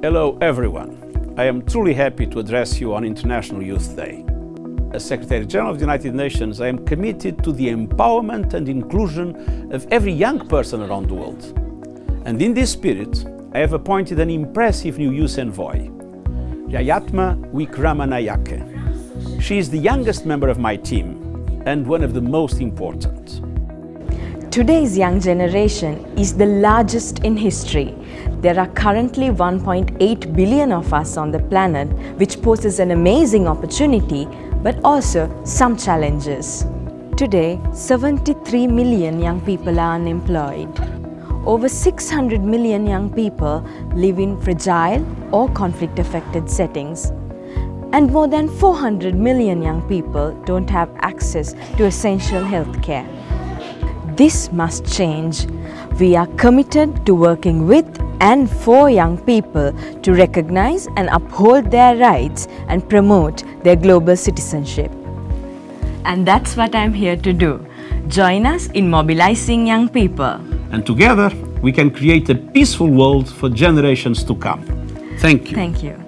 Hello, everyone. I am truly happy to address you on International Youth Day. As Secretary General of the United Nations, I am committed to the empowerment and inclusion of every young person around the world. And in this spirit, I have appointed an impressive new youth envoy, Jayathma Wickramanayake. She is the youngest member of my team and one of the most important. Today's young generation is the largest in history. There are currently 1.8 billion of us on the planet, which poses an amazing opportunity but also some challenges. Today, 73 million young people are unemployed. Over 600 million young people live in fragile or conflict affected settings. And more than 400 million young people don't have access to essential health care. This must change. We are committed to working with and for young people to recognize and uphold their rights and promote their global citizenship. And that's what I'm here to do. Join us in mobilizing young people. And together, we can create a peaceful world for generations to come. Thank you. Thank you.